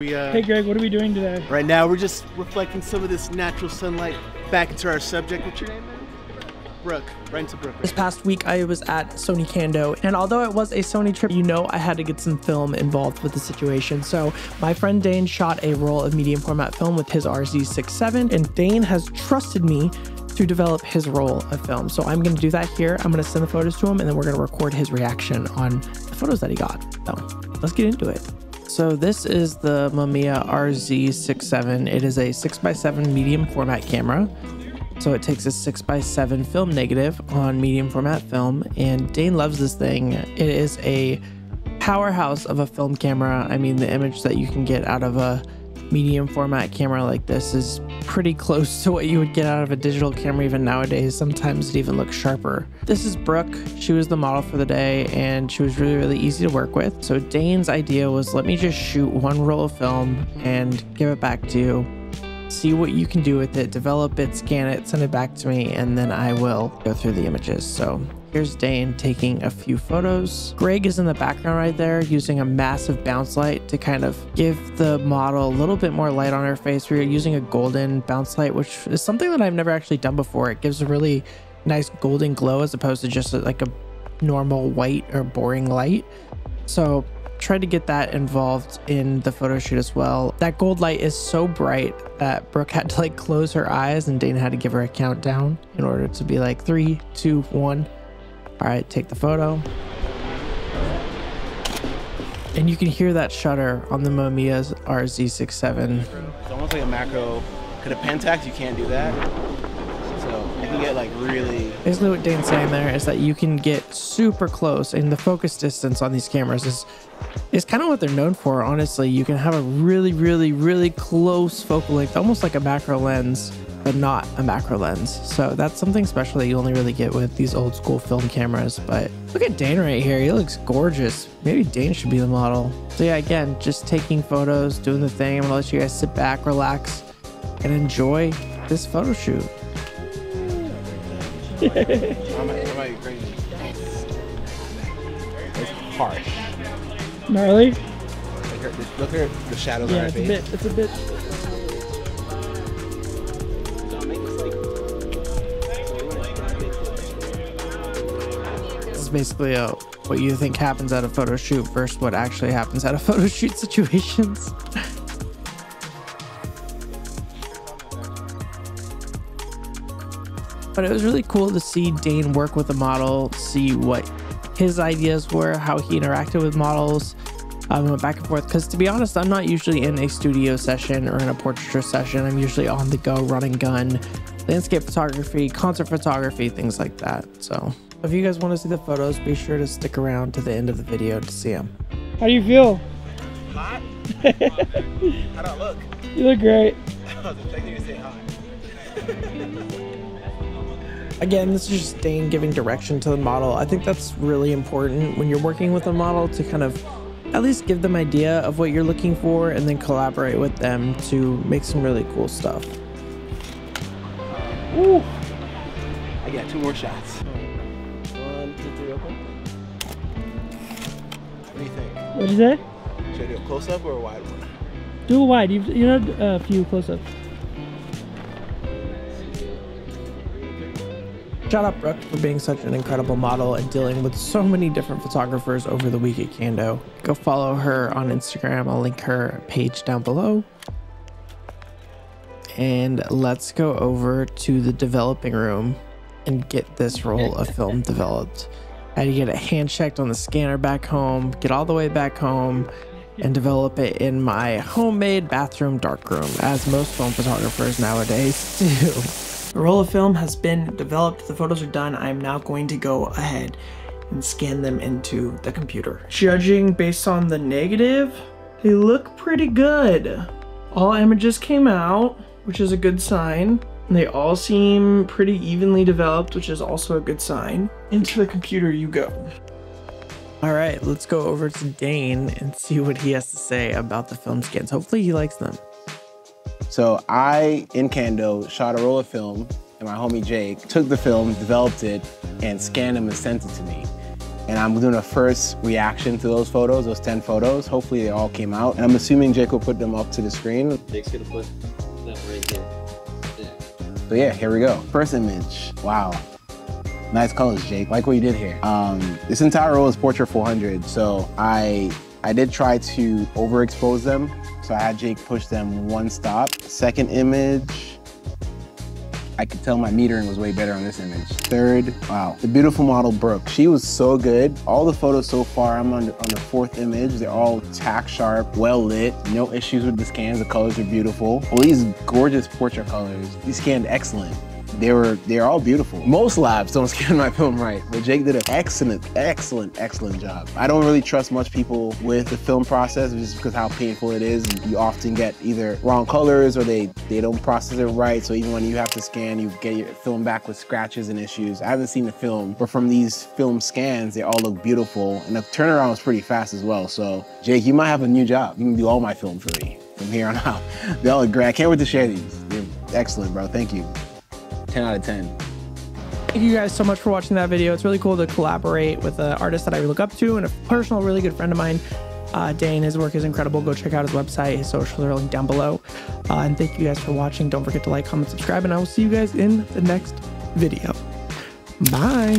We, uh, Hey Greg, what are we doing today? right now, we're just reflecting some of this natural sunlight back into our subject. What's your name? man? Brooke. Right into Brooke. This past week, I was at Sony Kando, and although it was a Sony trip, you know I had to get some film involved with the situation. So my friend Dane shot a roll of medium format film with his RZ67, and Dane has trusted me to develop his roll of film. So I'm going to do that here. I'm going to send the photos to him, and then we're going to record his reaction on the photos that he got. So let's get into it. So this is the Mamiya RZ67. It is a 6x7 medium format camera. So it takes a 6x7 film negative on medium format film, and Dane loves this thing. It is a powerhouse of a film camera. I mean, the image that you can get out of a medium format camera like this is pretty close to what you would get out of a digital camera even nowadays. Sometimes it even looks sharper. This is Brooke. She was the model for the day and she was really, really easy to work with. So Dane's idea was let me just shoot one roll of film and give it back to you see what you can do with it, develop it, scan it, send it back to me, and then I will go through the images. So here's Dane taking a few photos. Greg is in the background right there using a massive bounce light to kind of give the model a little bit more light on her face. We're using a golden bounce light, which is something that I've never actually done before. It gives a really nice golden glow as opposed to just like a normal white or boring light. So tried to get that involved in the photo shoot as well. That gold light is so bright that Brooke had to like close her eyes and Dana had to give her a countdown in order to be like three, two, one. All right, take the photo. And you can hear that shutter on the Mamiya's RZ67. It's almost like a macro. Could a Pentax, you can't do that. So you can get like really. Basically, what Dane's saying there is that you can get super close, and the focus distance on these cameras is is kind of what they're known for. Honestly, you can have a really, really, really close focal length, almost like a macro lens, but not a macro lens. So that's something special that you only really get with these old school film cameras. But look at Dane right here; he looks gorgeous. Maybe Dane should be the model. So yeah, again, just taking photos, doing the thing. I'm gonna let you guys sit back, relax, and enjoy this photo shoot. I'm, I'm like crazy. It's harsh. Gnarly? Look at the shadows on Yeah, her it's a bit. It's a bit. Is basically a, what you think happens at a photo shoot versus what actually happens at a photo shoot situations. but it was really cool to see Dane work with a model, see what his ideas were, how he interacted with models, um, went back and forth. Because to be honest, I'm not usually in a studio session or in a portraiture session. I'm usually on the go, running gun, landscape photography, concert photography, things like that. So if you guys want to see the photos, be sure to stick around to the end of the video to see them. How do you feel? Hot? How do I look? You look great. I was expecting you to say hot. Again, this is just Dane giving direction to the model. I think that's really important when you're working with a model to kind of at least give them idea of what you're looking for and then collaborate with them to make some really cool stuff. Ooh. I got two more shots. One, two, three, open. What do you think? What'd you say? Should I do a close up or a wide one? Do a wide. You've you had a few close-ups. Shout out Brooke for being such an incredible model and dealing with so many different photographers over the week at Kando. Go follow her on Instagram. I'll link her page down below. And let's go over to the developing room and get this roll of film developed. I had to get it hand checked on the scanner back home, get all the way back home, and develop it in my homemade bathroom darkroom, as most film photographers nowadays do. The roll of film has been developed, the photos are done. I am now going to go ahead and scan them into the computer. Judging based on the negative, they look pretty good. All images came out, which is a good sign. And they all seem pretty evenly developed, which is also a good sign. Into the computer you go. All right, let's go over to Dane and see what he has to say about the film scans. Hopefully he likes them. So I, in Kando, shot a roll of film, and my homie Jake took the film, developed it, and scanned them and sent it to me. and I'm doing a first reaction to those photos, those 10 photos. Hopefully they all came out. And I'm assuming Jake will put them up to the screen. Jake's gonna put them right here. So yeah, here we go. First image. Wow. Nice colors, Jake. Like what you did here. Um, this entire roll is Portra 400, so I I did try to overexpose them. So I had Jake push them one stop. Second image, I could tell my metering was way better on this image. Third, wow, the beautiful model Brooke. She was so good. All the photos so far, I'm on the, on the fourth image. They're all tack sharp, well lit, no issues with the scans. The colors are beautiful. All these gorgeous Portra colors. These scanned excellent they were they're all beautiful. Most labs don't scan my film right, but Jake did an excellent, excellent, excellent job. I don't really trust much people with the film process just because how painful it is. You often get either wrong colors or they they don't process it right. So even when you have to scan, you get your film back with scratches and issues. I haven't seen the film, but from these film scans, they all look beautiful, and the turnaround was pretty fast as well. So Jake, you might have a new job. You can do all my film for me from here on out. They all look great. I can't wait to share these. They're excellent, bro. Thank you. 10 out of 10. Thank you guys so much for watching that video. It's really cool to collaborate with an artist that I look up to and a personal, really good friend of mine. Uh, Dane, his work is incredible. Go check out his website. His socials are linked down below. Uh, and thank you guys for watching. Don't forget to like, comment, subscribe, and I will see you guys in the next video. Bye.